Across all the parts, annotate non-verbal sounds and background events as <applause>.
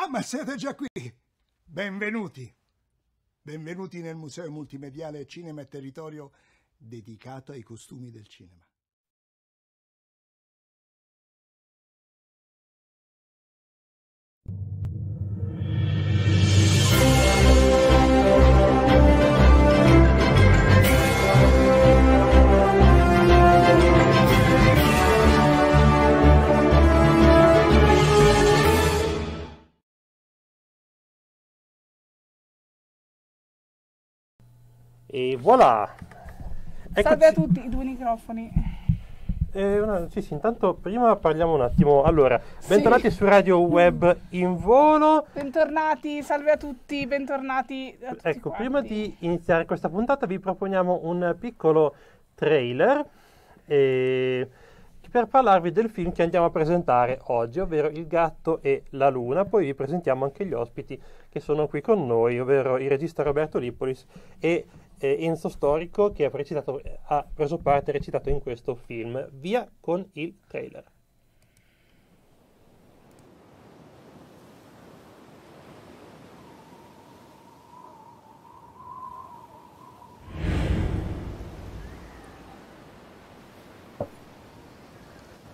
Ah, ma siete già qui! Benvenuti! Benvenuti nel Museo Multimediale Cinema e Territorio dedicato ai costumi del cinema. E voilà! Salve a tutti, i due microfoni. Eh, no, sì, sì, intanto prima parliamo un attimo. Allora, bentornati Sì. su Radio Web in volo. Bentornati, salve a tutti, bentornati a tutti Ecco, quanti. prima di iniziare questa puntata vi proponiamo un piccolo trailer eh, per parlarvi del film che andiamo a presentare oggi, ovvero Il gatto e la luna. Poi vi presentiamo anche gli ospiti che sono qui con noi, ovvero il regista Roberto Lippolis e eh, Enzo Storico che ha, recitato- ha preso parte e recitato in questo film. Via con il trailer.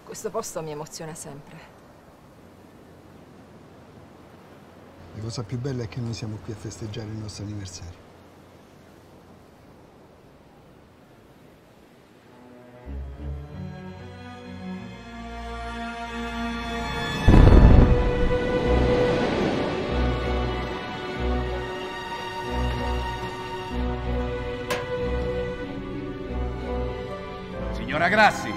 Questo posto mi emoziona sempre. La cosa più bella è che noi siamo qui a festeggiare il nostro anniversario. Grassi.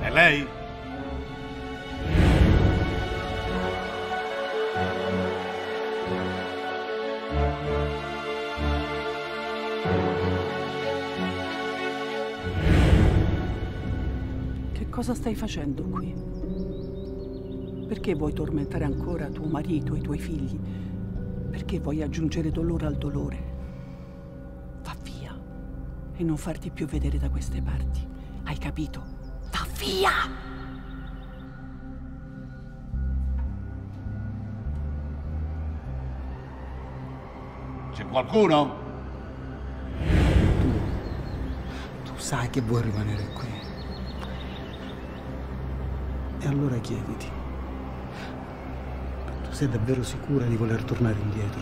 È lei? Che cosa stai facendo qui? Perché vuoi tormentare ancora tuo marito e i tuoi figli? Perché vuoi aggiungere dolore al dolore? Va via e non farti più vedere da queste parti. Hai capito? Va via! C'è qualcuno? Tu sai che vuoi rimanere qui. E allora chiediti. Sei davvero sicura di voler tornare indietro?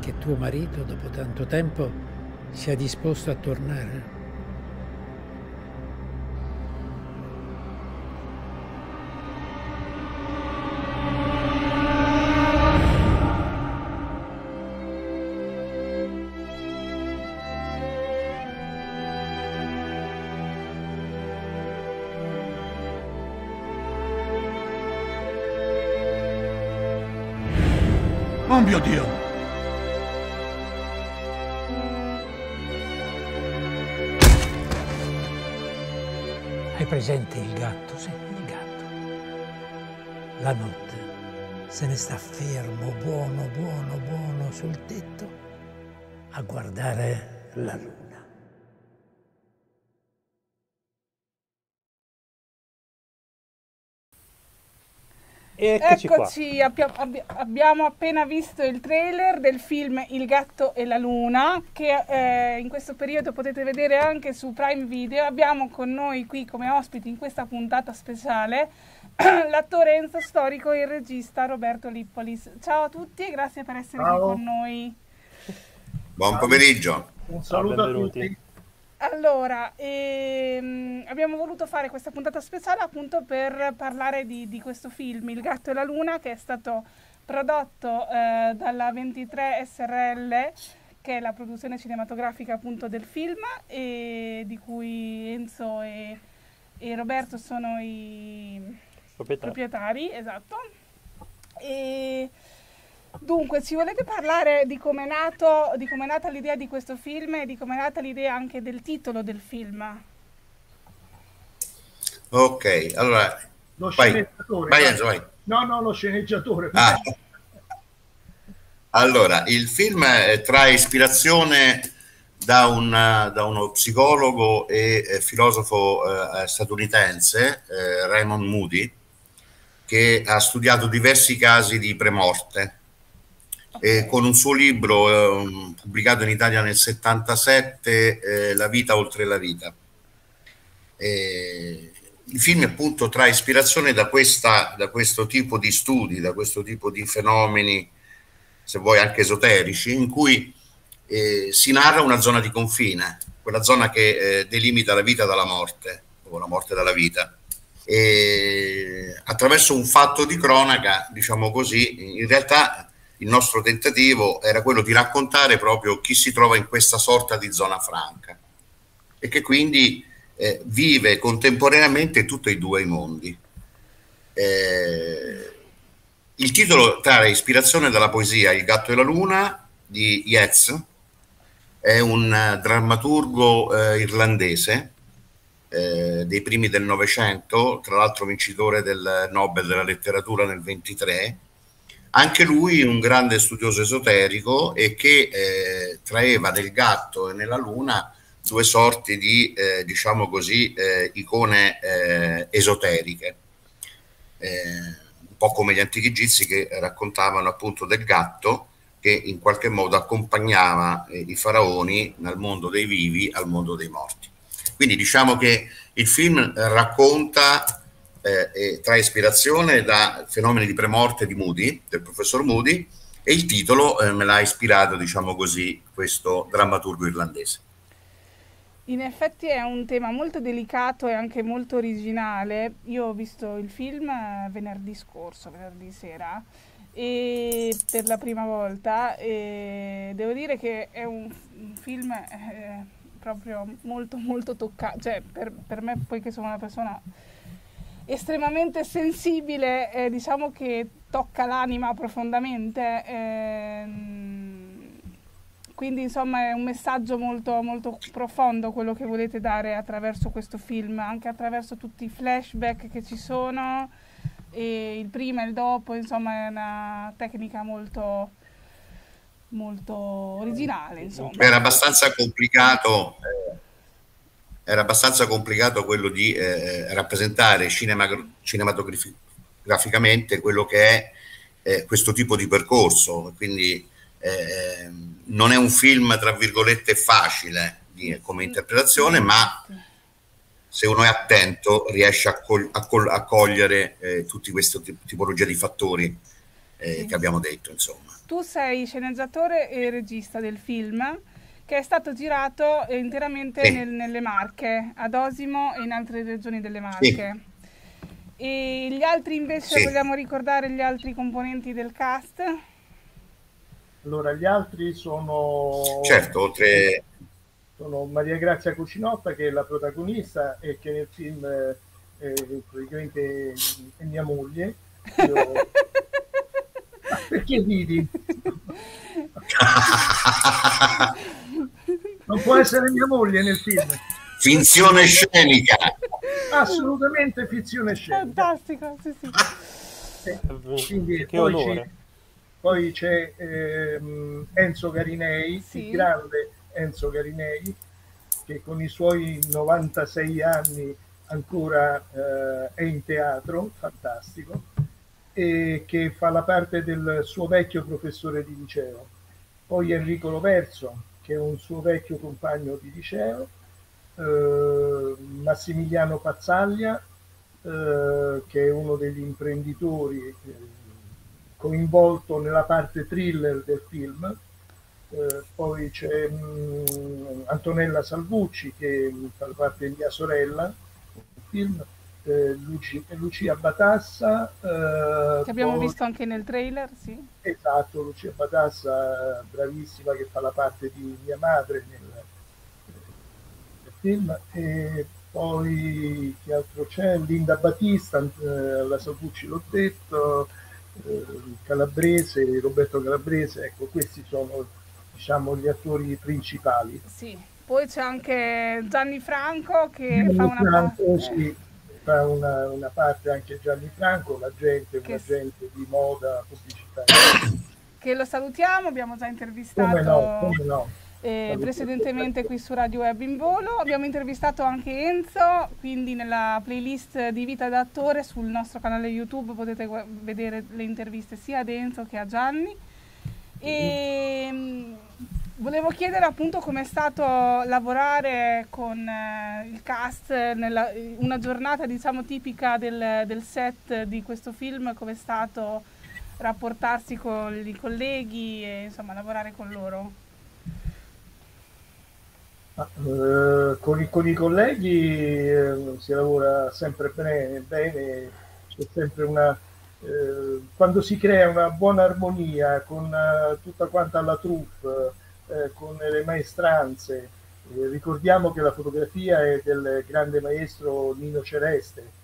che tuo marito dopo tanto tempo sia disposto a tornare? Oh mio Dio! Hai presente il gatto? Sì, il gatto. La notte se ne sta fermo, buono, buono, buono sul tetto a guardare la luna. Eccoci. Eccoci, abbia- abbi- abbiamo appena visto il trailer del film Il gatto e la luna che eh, in questo periodo potete vedere anche su Prime Video. Abbiamo con noi qui come ospiti in questa puntata speciale <clears throat> l'attore Enzo Storico e il regista Roberto Lippolis. Ciao a tutti e grazie per essere qui con noi. Buon pomeriggio. Un Ciao, saluto a benvenuti. tutti. Allora, ehm, abbiamo voluto fare questa puntata speciale appunto per parlare di, di questo film, Il gatto e la luna, che è stato prodotto eh, dalla 23 SRL, che è la produzione cinematografica appunto del film, e di cui Enzo e, e Roberto sono i Proprietà. proprietari, esatto. E dunque, ci volete parlare di come è nato, di come è nata l'idea di questo film e di come è nata l'idea anche del titolo del film? Ok, allora Lo vai, sceneggiatore. vai vai. Enzo, vai. No, no, lo sceneggiatore. Ah, Allora, il film trae ispirazione da, un, da uno psicologo e eh, filosofo eh, statunitense, eh, Raymond Moody, che ha studiato diversi casi di premorte. E con un suo libro eh, pubblicato in Italia nel 77, eh, La vita oltre la vita. Il film appunto trae ispirazione da, questa, da questo tipo di studi, da questo tipo di fenomeni, se vuoi anche esoterici, in cui eh, si narra una zona di confine, quella zona che eh, delimita la vita dalla morte, o la morte dalla vita. E attraverso un fatto di cronaca, diciamo così, in realtà il nostro tentativo era quello di raccontare proprio chi si trova in questa sorta di zona franca e che quindi eh, vive contemporaneamente tutti e due i mondi. Eh, il titolo trae ispirazione dalla poesia Il gatto e la luna di Yeats, è un drammaturgo eh, irlandese eh, dei primi del Novecento, tra l'altro vincitore del Nobel della letteratura nel 23, anche lui un grande studioso esoterico e che eh, traeva nel gatto e nella luna due sorti di, eh, diciamo così, eh, icone eh, esoteriche, eh, un po' come gli antichi egizi che raccontavano appunto del gatto che in qualche modo accompagnava eh, i faraoni dal mondo dei vivi al mondo dei morti. Quindi diciamo che il film racconta eh, trae ispirazione da fenomeni di premorte di Moody, del professor Moody, e il titolo eh, me l'ha ispirato, diciamo così, questo drammaturgo irlandese. In effetti è un tema molto delicato e anche molto originale. Io ho visto il film eh, venerdì scorso, venerdì sera, e per la prima volta e devo dire che è un, un film eh, proprio molto molto toccante, cioè per, per, me poiché sono una persona estremamente sensibile, eh, diciamo che tocca l'anima profondamente. Eh, quindi insomma è un messaggio molto, molto profondo quello che volete dare attraverso questo film, anche attraverso tutti i flashback che ci sono, e il prima e il dopo, insomma è una tecnica molto, molto originale. Insomma. Era abbastanza complicato. Eh, era abbastanza complicato quello di eh, rappresentare cinema, cinematograficamente quello che è eh, questo tipo di percorso, quindi eh, non è un film, tra virgolette, facile di, come interpretazione, ma se uno è attento riesce a, col- a, col- a cogliere eh, tutte queste tipologie di fattori eh, che abbiamo detto. Insomma. Tu sei sceneggiatore e regista del film che è stato girato interamente sì. nel, nelle Marche, ad Osimo e in altre regioni delle Marche. Sì. E gli altri invece vogliamo ricordare gli altri componenti del cast? Allora, gli altri sono... Certo, oltre... Sono Maria Grazia Cucinotta, che è la protagonista e che nel film è praticamente è mia moglie. Io... <laughs> perché ridi? <laughs> non può essere mia moglie nel film. Finzione scenica. Assolutamente finzione scenica. Fantastico, sì, sì. Eh, quindi. Poi c'è ehm, Enzo Garinei, sì. il grande Enzo Garinei, che con i suoi 96 anni ancora eh, è in teatro, fantastico, e che fa la parte del suo vecchio professore di liceo. Poi Enrico Loverso, che è un suo vecchio compagno di liceo, eh, Massimiliano Pazzaglia, eh, che è uno degli imprenditori eh, coinvolto nella parte thriller del film. Eh, poi c'è mm, Antonella Salvucci che fa parte di mia sorella film. Eh, Lucia, Lucia Batassa eh, che abbiamo poi, visto anche nel trailer sì. esatto Lucia Batassa bravissima che fa la parte di mia madre nel, nel film e poi che altro c'è Linda Battista eh, la Salvucci l'ho detto eh, Calabrese, Roberto Calabrese, ecco questi sono diciamo gli attori principali. Sì, poi c'è anche Gianni Franco che Gianni fa una Franco, parte. Sì, fa una, una, parte anche Gianni Franco, l'agente, che... un agente di moda, pubblicità. che lo salutiamo, abbiamo già intervistato come no, come no. Eh, precedentemente qui su Radio Web in volo. Abbiamo intervistato anche Enzo, quindi nella playlist di Vita d'attore sul nostro canale YouTube potete vedere le interviste sia ad Enzo che a Gianni. E mm, volevo chiedere appunto com'è stato lavorare con eh, il cast nella una giornata diciamo tipica del, del set di questo film, com'è stato rapportarsi con i colleghi e insomma lavorare con loro? Uh, con, i, con, i, colleghi uh, si lavora sempre bene, bene c'è sempre una uh, quando si crea una buona armonia con tutta quanta la troupe con le maestranze. Ricordiamo che la fotografia è del grande maestro Nino Celeste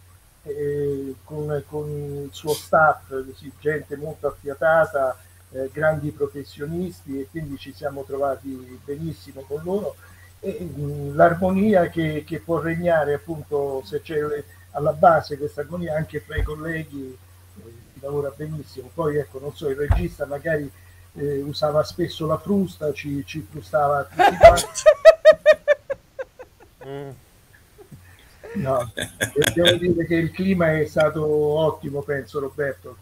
con, con, il suo staff gente molto affiatata grandi professionisti e quindi ci siamo trovati benissimo con loro. L'armonia che, che, può regnare appunto se c'è alla base questa armonia anche fra i colleghi eh, lavora benissimo. Poi ecco non so il regista magari eh, usava spesso la frusta ci, ci frustava <laughs> tutti quanti mm. no devo dire che il clima è stato ottimo penso Roberto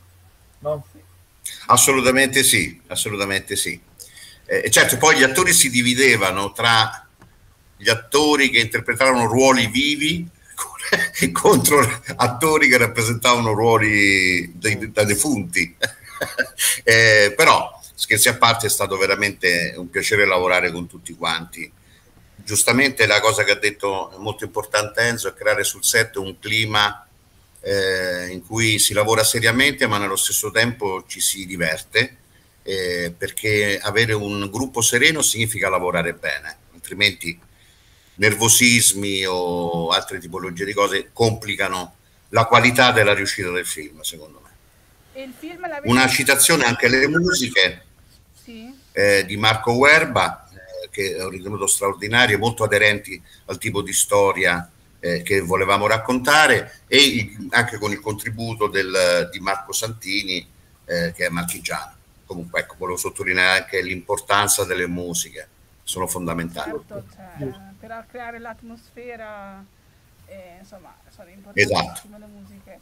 no? assolutamente sì assolutamente sì eh, certo poi gli attori si dividevano tra gli attori che interpretavano ruoli vivi <laughs> contro attori che rappresentavano ruoli dei, da defunti. <laughs> eh, però, scherzi a parte, è stato veramente un piacere lavorare con tutti quanti. Giustamente la cosa che ha detto molto importante Enzo è creare sul set un clima eh, in cui si lavora seriamente ma nello stesso tempo ci si diverte eh, perché avere un gruppo sereno significa lavorare bene, altrimenti nervosismi o altre tipologie di cose complicano la qualità della riuscita del film, secondo me. Una citazione anche alle musiche. Eh, di Marco Werba, eh, che ho ritenuto straordinarie, molto aderenti al tipo di storia eh, che volevamo raccontare e il, anche con il contributo del, di Marco Santini, eh, che è marchigiano. Comunque, ecco, volevo sottolineare anche l'importanza delle musiche, sono fondamentali. Certo, cioè, per creare l'atmosfera, eh, insomma, sono importantissime esatto. le musiche.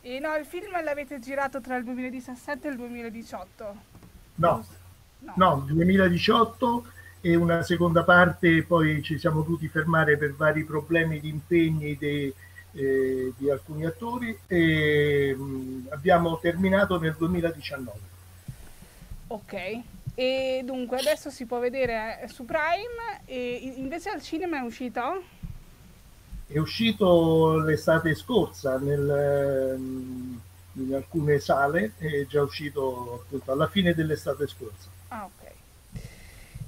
E no, il film l'avete girato tra il 2017 e il 2018? No, no, no 2018 e una seconda parte, poi ci siamo dovuti fermare per vari problemi di impegni dei, eh, di alcuni attori e mh, mm, abbiamo terminato nel 2019. Ok, e dunque adesso si può vedere su Prime e invece al cinema è uscito? È uscito l'estate scorsa nel, in alcune sale, è già uscito appunto alla fine dell'estate scorsa. Ah, ok.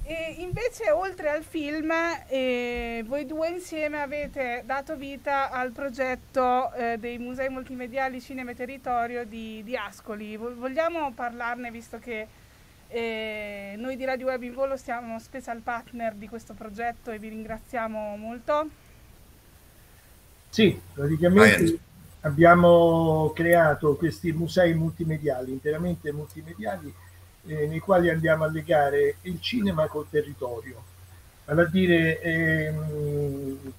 E invece oltre al film, eh, voi due insieme avete dato vita al progetto eh, dei musei multimediali Cinema e Territorio di, di Ascoli. Vogliamo parlarne visto che e noi di Radio Web in Volo siamo special partner di questo progetto e vi ringraziamo molto. Sì, praticamente abbiamo creato questi musei multimediali, interamente multimediali, eh, nei quali andiamo a legare il cinema col territorio. Vale a dire, ehm,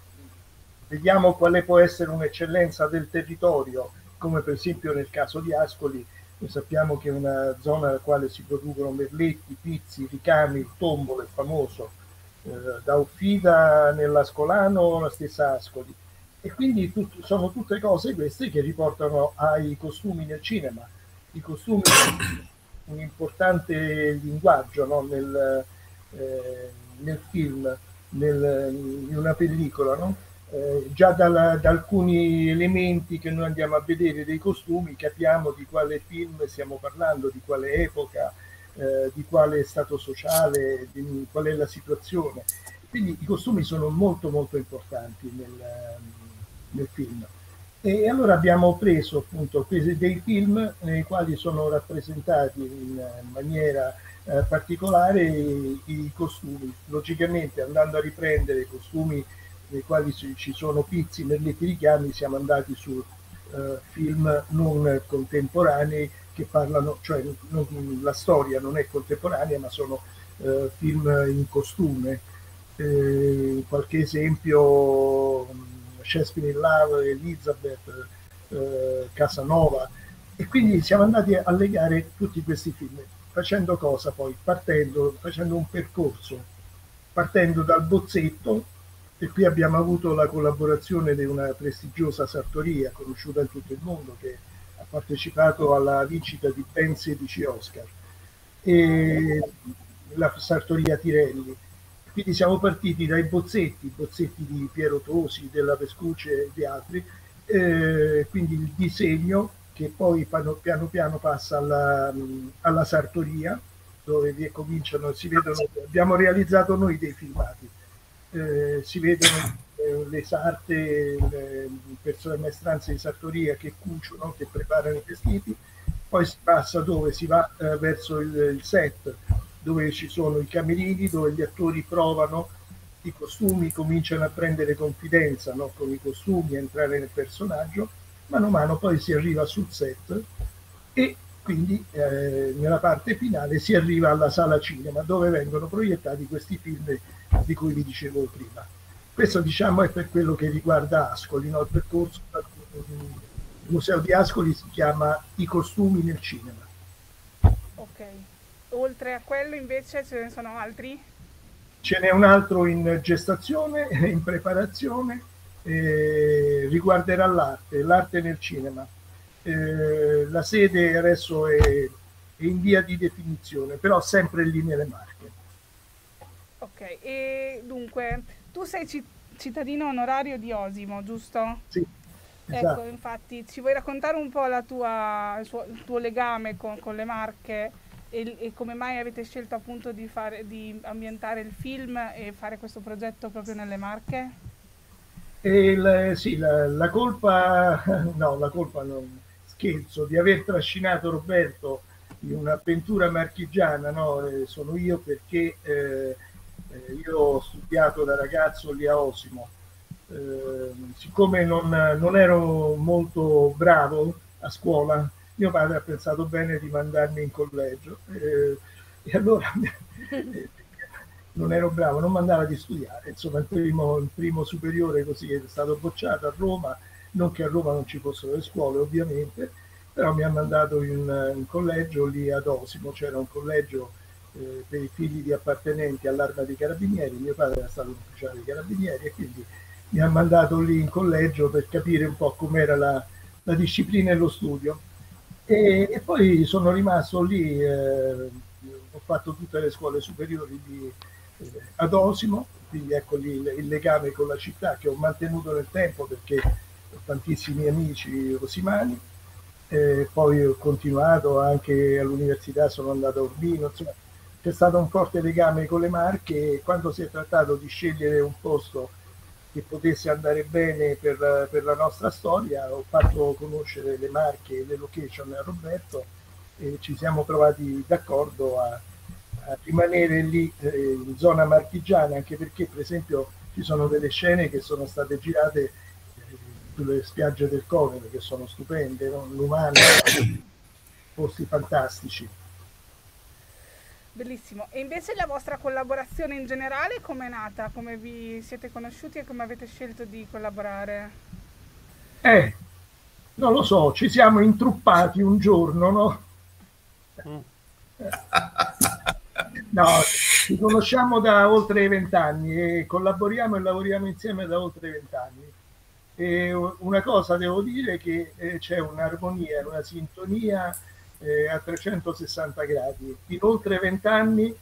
vediamo quale può essere un'eccellenza del territorio, come per esempio nel caso di Ascoli, noi sappiamo che è una zona nella quale si producono merletti, pizzi, ricami, il tombolo è famoso, eh, da Uffida nell'Ascolano la stessa Ascoli. E quindi tut- sono tutte cose queste che riportano ai costumi nel cinema. I costumi un importante linguaggio no? nel, eh, nel, film, nel, in una pellicola. No? Eh, già dalla, da alcuni elementi che noi andiamo a vedere dei costumi capiamo di quale film stiamo parlando, di quale epoca, eh, di quale stato sociale, di qual è la situazione. Quindi i costumi sono molto molto importanti nel, nel film. E allora abbiamo preso appunto dei film nei quali sono rappresentati in maniera eh, particolare i, i, costumi, logicamente andando a riprendere i costumi nei quali ci sono pizzi, merletti, richiami, siamo andati su uh, film non contemporanei che parlano, cioè non, la storia non è contemporanea, ma sono eh, film in costume. Eh, qualche esempio, Shakespeare in Love, Elizabeth, eh, Casanova, e quindi siamo andati a legare tutti questi film, facendo cosa poi? Partendo, facendo un percorso, partendo dal bozzetto, e qui abbiamo avuto la collaborazione di una prestigiosa sartoria conosciuta in tutto il mondo che ha partecipato alla vincita di ben 16 Oscar, e la sartoria Tirelli. Quindi siamo partiti dai bozzetti, bozzetti di Piero Tosi, della Vescuce e di altri, eh, quindi il disegno che poi piano piano, passa alla, alla, sartoria dove cominciano, si vedono, abbiamo realizzato noi dei filmati, eh, si vedono eh, le sarte, le persone maestranze di sartoria che cuciono, che preparano i vestiti, poi si passa dove si va eh, verso il, il set, dove ci sono i camerini, dove gli attori provano i costumi, cominciano a prendere confidenza no? con i costumi, a entrare nel personaggio, mano a mano poi si arriva sul set e quindi eh, nella parte finale si arriva alla sala cinema dove vengono proiettati questi film di cui vi dicevo prima. Questo diciamo è per quello che riguarda Ascoli, no? il percorso il museo di Ascoli si chiama I costumi nel cinema. Ok, oltre a quello invece ce ne sono altri? Ce n'è un altro in gestazione, <laughs> in preparazione, eh, riguarderà l'arte, l'arte nel cinema. Eh, la sede adesso è, è, in via di definizione, però sempre lì nelle Marche. Ok, e dunque tu sei cittadino onorario di Osimo, giusto? Sì. Esatto. Ecco, infatti, ci vuoi raccontare un po' tua, il, suo, il, tuo legame con, con le Marche e, e, come mai avete scelto appunto di, fare, di ambientare il film e fare questo progetto proprio nelle Marche? Il, sì, la, la, colpa, <laughs> no, la colpa non scherzo, di aver trascinato Roberto in un'avventura marchigiana, no, eh, sono io perché eh, eh, io ho studiato da ragazzo lì a Osimo, eh, siccome non, non ero molto bravo a scuola, mio padre ha pensato bene di mandarmi in collegio eh, e allora <laughs> non ero bravo, non mandava di studiare, insomma il primo, il primo, superiore così è stato bocciato a Roma, non che a Roma non ci fossero le scuole ovviamente, però mi ha mandato in, in collegio lì ad Osimo, c'era un collegio eh, per i figli di appartenenti all'arma dei carabinieri, mio padre era stato un ufficiale dei carabinieri e quindi mi ha mandato lì in collegio per capire un po' com'era la, la disciplina e lo studio e, e poi sono rimasto lì, eh, ho fatto tutte le scuole superiori di, eh, ad Osimo, quindi ecco lì il, il, legame con la città che ho mantenuto nel tempo perché ho tantissimi amici osimani, eh, poi ho continuato anche all'università, sono andato a Urbino, insomma c'è stato un forte legame con le Marche e quando si è trattato di scegliere un posto che potesse andare bene per, per, la nostra storia. Ho fatto conoscere le marche e le location a Roberto e ci siamo trovati d'accordo a, a rimanere lì eh, in zona marchigiana, anche perché per esempio ci sono delle scene che sono state girate eh, sulle spiagge del Conero, che sono stupende, no? l'umano, <coughs> posti fantastici. Bellissimo. E invece la vostra collaborazione in generale come è nata? Come vi siete conosciuti e come avete scelto di collaborare? Eh, non lo so, ci siamo intruppati un giorno, no? Mm. <laughs> No, ci conosciamo da oltre vent'anni e collaboriamo e lavoriamo insieme da oltre vent'anni. E una cosa devo dire che eh, c'è un'armonia, una sintonia eh, a 360 gradi. In oltre vent'anni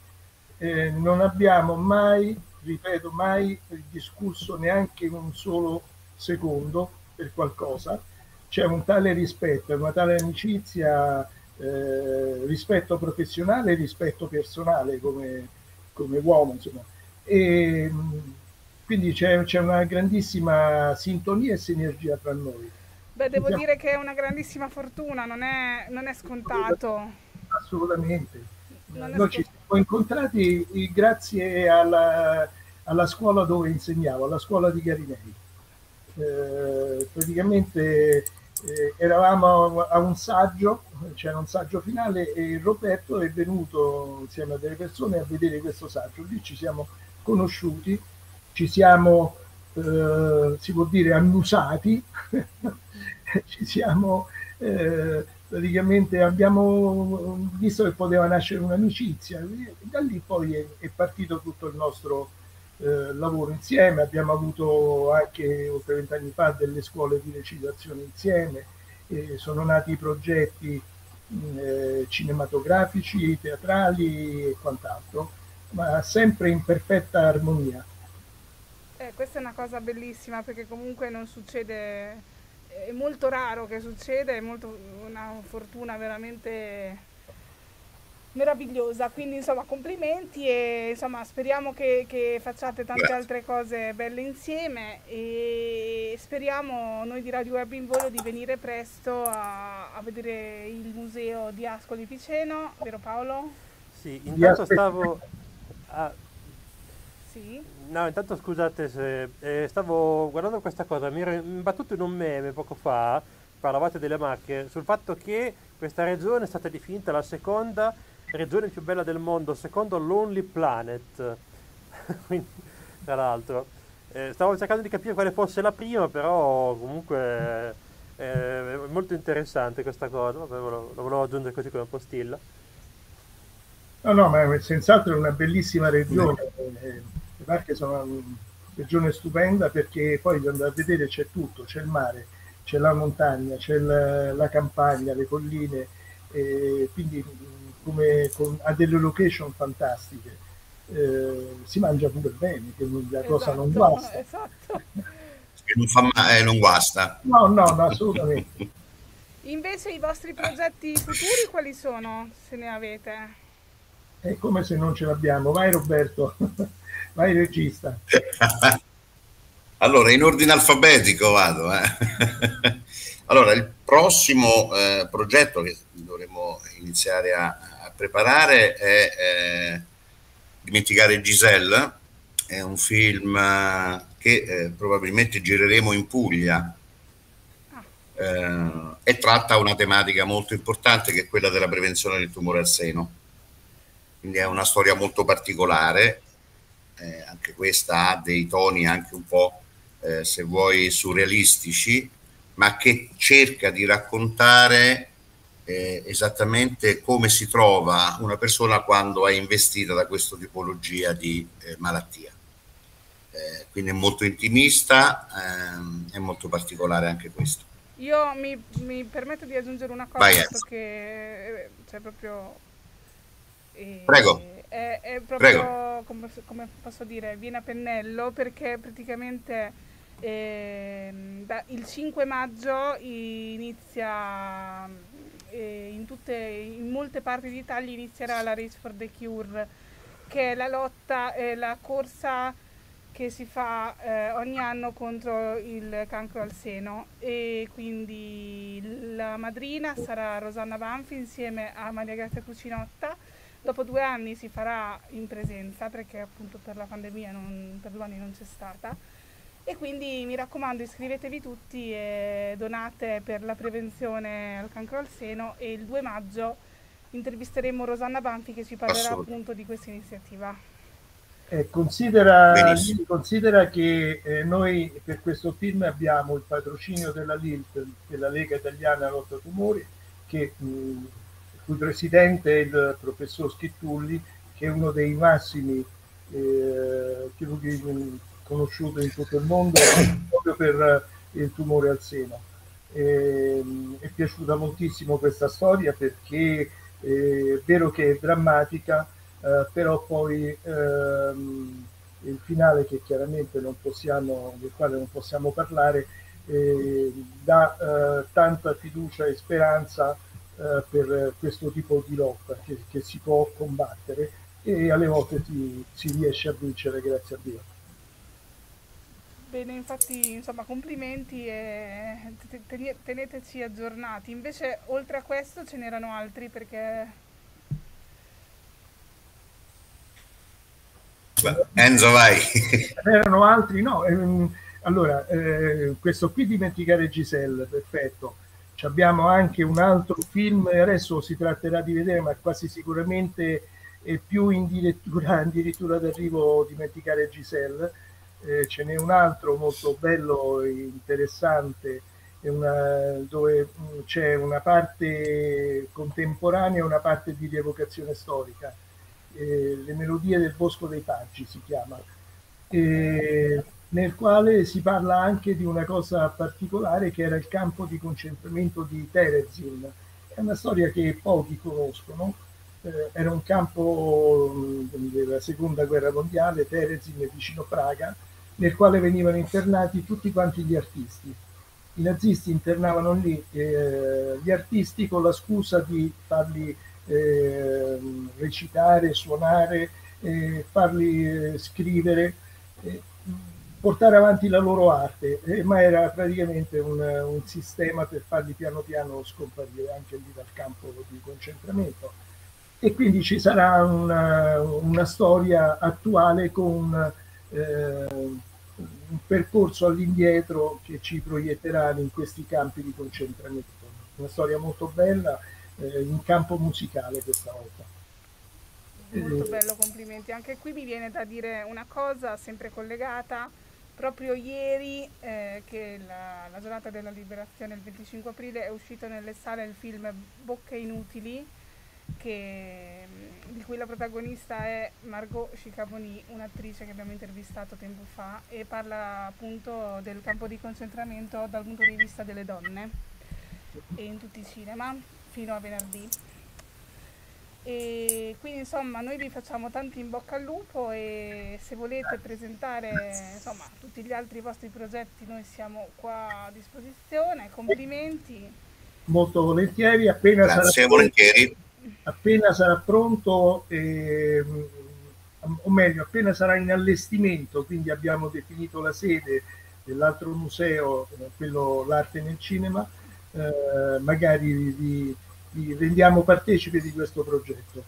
eh, non abbiamo mai, ripeto, mai discusso neanche un solo secondo per qualcosa. C'è un tale rispetto, una tale amicizia, eh, rispetto professionale e rispetto personale come, come uomo. Insomma. E, quindi c'è, c'è una grandissima sintonia e sinergia tra noi. Beh, devo diciamo... dire che è una grandissima fortuna, non è, non è scontato. Assolutamente. Non Noi ci siamo incontrati grazie alla, alla, scuola dove insegnavo, alla scuola di Garinei. Eh, praticamente eh, eravamo a un saggio, c'era un saggio finale e Roberto è venuto insieme a delle persone a vedere questo saggio. Lì ci siamo conosciuti, ci siamo, eh, si può dire, annusati, <laughs> <laughs> ci siamo, eh, praticamente abbiamo visto che poteva nascere un'amicizia. Da lì poi è, è partito tutto il nostro eh, lavoro insieme, abbiamo avuto anche oltre vent'anni fa delle scuole di recitazione insieme, eh, sono nati progetti eh, cinematografici, teatrali e quant'altro, ma sempre in perfetta armonia. Eh, questa è una cosa bellissima perché comunque non succede, è molto raro che succeda, è molto, una fortuna veramente meravigliosa, quindi insomma complimenti e insomma speriamo che, che facciate tante Grazie. altre cose belle insieme e speriamo noi di Radio Web in Volo di venire presto a, a vedere il museo di Ascoli Piceno, vero Paolo? Sì, intanto stavo... Ah, sì? No, intanto scusate se eh, stavo guardando questa cosa, mi ero imbattuto in un meme poco fa, parlavate delle macchie, sul fatto che questa regione è stata definita la seconda regione più bella del mondo, secondo Lonely Planet. <laughs> Quindi, tra l'altro, eh, stavo cercando di capire quale fosse la prima, però comunque eh, è molto interessante questa cosa. Vabbè, lo, lo volevo aggiungere così come postilla. No, no, ma è senz'altro una bellissima regione. Eh, le Marche sono una regione stupenda perché poi andare a vedere c'è tutto, c'è il mare, c'è la montagna, c'è la, la campagna, le colline, quindi come con, ha delle location fantastiche. Eh, si mangia pure bene, che la esatto, cosa non guasta. Esatto. che non, fa ma- eh, non guasta. No, no, no assolutamente. Invece i vostri progetti futuri quali sono, se ne avete? È come se non ce l'abbiamo. Vai Roberto, vai regista. <laughs> allora, in ordine alfabetico vado. Eh. <laughs> allora, il prossimo eh, progetto che dovremmo iniziare a, preparare è eh, Dimenticare Giselle, è un film eh, che eh, probabilmente gireremo in Puglia eh, e tratta una tematica molto importante che è quella della prevenzione del tumore al seno. Quindi è una storia molto particolare, eh, anche questa ha dei toni anche un po', eh, se vuoi, surrealistici, ma che cerca di raccontare eh, esattamente come si trova una persona quando è investita da questa tipologia di eh, malattia. Eh, quindi è molto intimista, ehm, è molto particolare anche questo. Io mi, mi permetto di aggiungere una cosa Vai, che cioè proprio eh, Prego. È, è proprio come, come, posso dire, viene a pennello perché praticamente eh, da, il 5 maggio inizia in, tutte, in, molte parti d'Italia inizierà la Race for the Cure, che è la lotta, eh, la corsa che si fa eh, ogni anno contro il cancro al seno e quindi la madrina sarà Rosanna Banfi insieme a Maria Grazia Cucinotta. Dopo due anni si farà in presenza perché appunto per la pandemia non, per due anni non c'è stata. E quindi mi raccomando iscrivetevi tutti e donate per la prevenzione al cancro al seno e il 2 maggio intervisteremo Rosanna Banfi che ci parlerà appunto di questa iniziativa. Eh, considera, considera, che eh, noi per questo film abbiamo il patrocinio della LILT, della Lega Italiana Lotta Tumori, che, mh, il cui presidente è il professor Schittulli, che è uno dei massimi eh, chirurghi conosciuto in tutto il mondo proprio per il tumore al seno. E, è piaciuta moltissimo questa storia perché è vero che è drammatica, eh, però poi ehm, il finale che chiaramente non possiamo, del quale non possiamo parlare, eh, dà eh, tanta fiducia e speranza eh, per questo tipo di lotta che, che, si può combattere e alle volte si, si riesce a vincere grazie a Dio. Bene, infatti, insomma, complimenti e teneteci aggiornati. Invece, oltre a questo, ce n'erano altri perché... Enzo, vai. Ce n'erano altri, no. Ehm, allora, eh, questo qui dimenticare Giselle, perfetto. Abbiamo anche un altro film, adesso si tratterà di vedere, ma quasi sicuramente è più in direttura, <laughs> addirittura d'arrivo dimenticare Giselle. Eh, ce n'è un altro molto bello e interessante una, dove mm, c'è una parte contemporanea e una parte di rievocazione storica. Eh, le melodie del Bosco dei Paggi si chiama, eh, nel quale si parla anche di una cosa particolare che era il campo di concentramento di Terezin. È una storia che pochi conoscono. Eh, era un campo mm, della seconda guerra mondiale, Terezin vicino Praga, nel quale venivano internati tutti quanti gli artisti i nazisti internavano lì eh, gli artisti con la scusa di farli eh, recitare, suonare, eh, farli eh, scrivere, portare avanti la loro arte, eh, ma era praticamente un, un, sistema per farli piano piano scomparire anche lì dal campo di concentramento. E quindi ci sarà una, una storia attuale con eh, un percorso all'indietro che ci proietterà in questi campi di concentramento. Una storia molto bella eh, in campo musicale questa volta. Molto eh, bello, complimenti. Anche qui mi viene da dire una cosa sempre collegata. Proprio ieri, eh, che la, la giornata della liberazione, il 25 aprile, è uscito nelle sale il film Bocche Inutili, che, di cui la protagonista è Margot Chicaboni, un'attrice che abbiamo intervistato tempo fa e parla appunto del campo di concentramento dal punto di vista delle donne e in tutti i cinema fino a venerdì. E quindi insomma noi vi facciamo tanti in bocca al lupo e se volete presentare insomma tutti gli altri vostri progetti noi siamo qua a disposizione, complimenti. Molto volentieri, appena Grazie, sarà... volentieri appena sarà pronto, eh, o meglio, appena sarà in allestimento, quindi abbiamo definito la sede dell'altro museo, quello l'arte nel cinema, eh, magari vi, vi, rendiamo partecipi di questo progetto.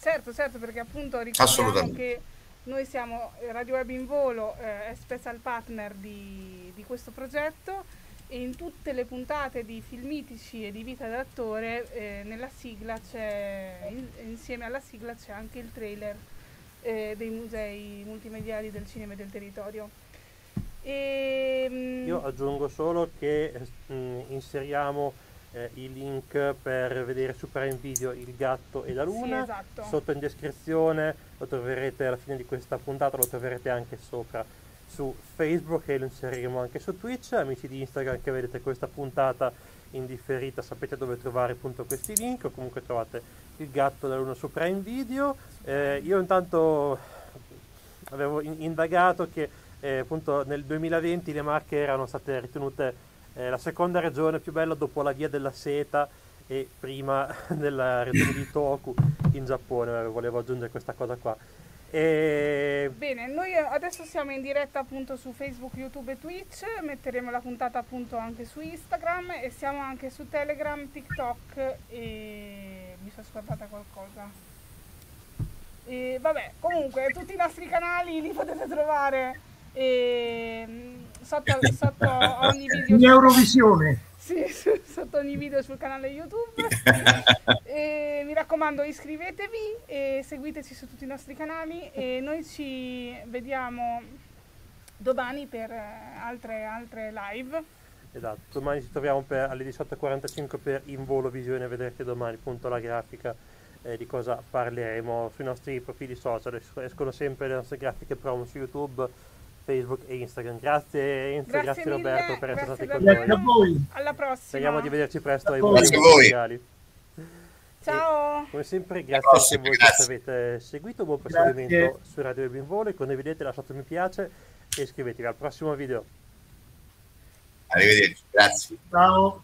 Certo, certo, perché appunto ricordiamo che noi siamo Radio Web in Volo, eh, special partner di, di questo progetto e in tutte le puntate di Filmitici e di Vita d'attore eh, nella sigla c'è in, insieme alla sigla c'è anche il trailer eh, dei musei multimediali del cinema e del territorio e, ehm, io aggiungo solo che mh, mm, inseriamo eh, i link per vedere su Prime Video il gatto e la luna sì, esatto. sotto in descrizione lo troverete alla fine di questa puntata lo troverete anche sopra su Facebook e lo inseriremo anche su Twitch. Amici di Instagram che vedete questa puntata in differita sapete dove trovare appunto questi link o comunque trovate il gatto da uno sopra in video. Eh, io intanto avevo in- indagato che eh, appunto nel 2020 le Marche erano state ritenute eh, la seconda regione più bella dopo la via della seta e prima <laughs> della regione di Toku in Giappone, volevo aggiungere questa cosa qua. E... Bene, noi adesso siamo in diretta appunto su Facebook, YouTube e Twitch, metteremo la puntata appunto anche su Instagram e siamo anche su Telegram, TikTok e mi sono scordata qualcosa. E vabbè, comunque tutti i nostri canali li potete trovare e, mm, sotto, sotto <laughs> ogni video. In Eurovisione sì, sotto ogni video sul canale YouTube. <laughs> e mi raccomando iscrivetevi e seguiteci su tutti i nostri canali e noi ci vediamo domani per eh, altre, altre live. Esatto, domani ci troviamo per, alle 18.45 per In Volo Visione, vedrete domani appunto la grafica eh, di cosa parleremo sui nostri profili social, escono sempre le nostre grafiche promo su YouTube Facebook e Instagram. Grazie Enzo, grazie, grazie Roberto per essere stati con noi. Grazie a voi. Alla prossima. Speriamo di vederci presto ai a voi. Ciao. E, come sempre, grazie a voi che ci avete seguito. Buon proseguimento su Radio Web in Volo. Condividete, lasciate un mi piace e iscrivetevi al prossimo video. Arrivederci, grazie. Ciao.